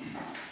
Sanctus,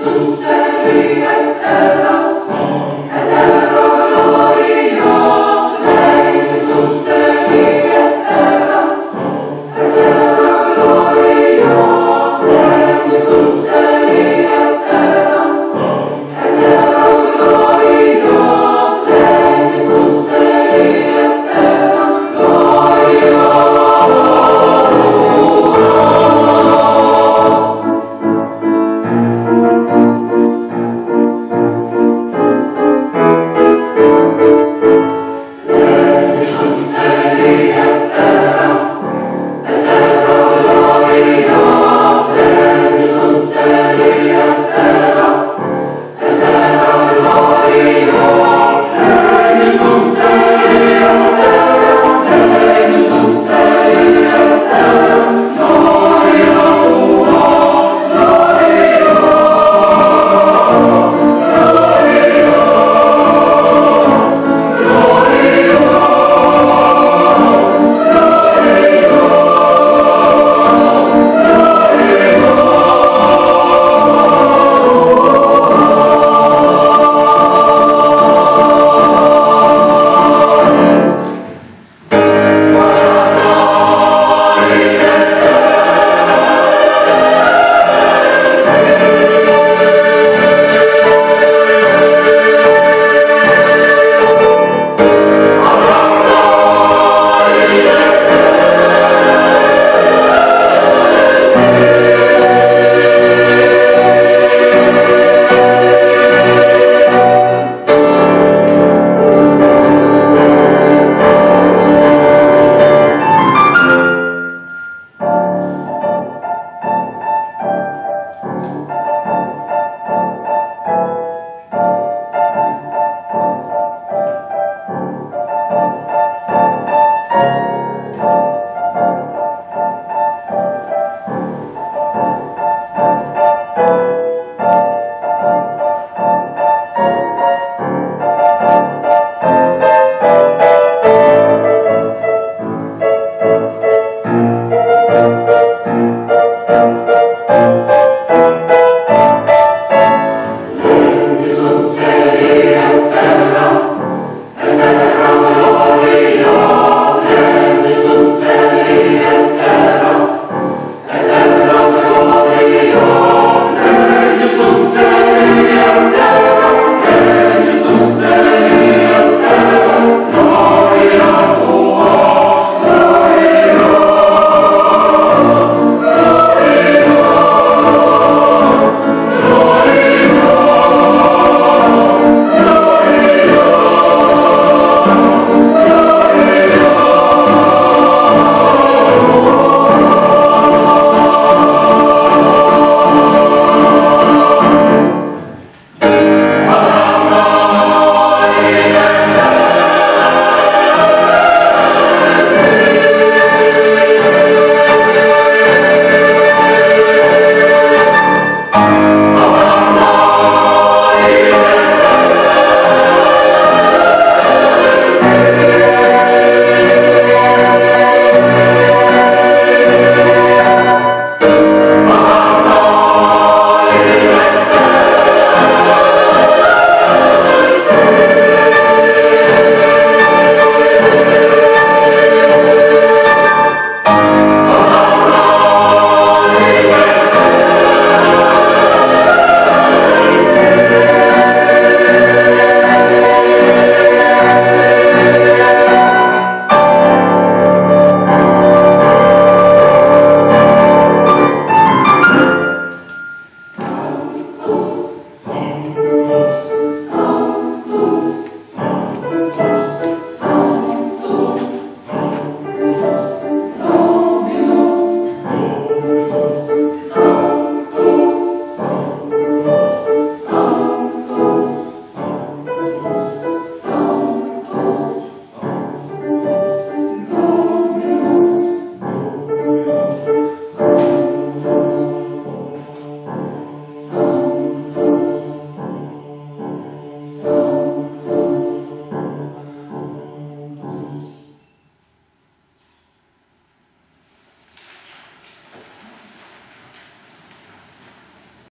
Jesus.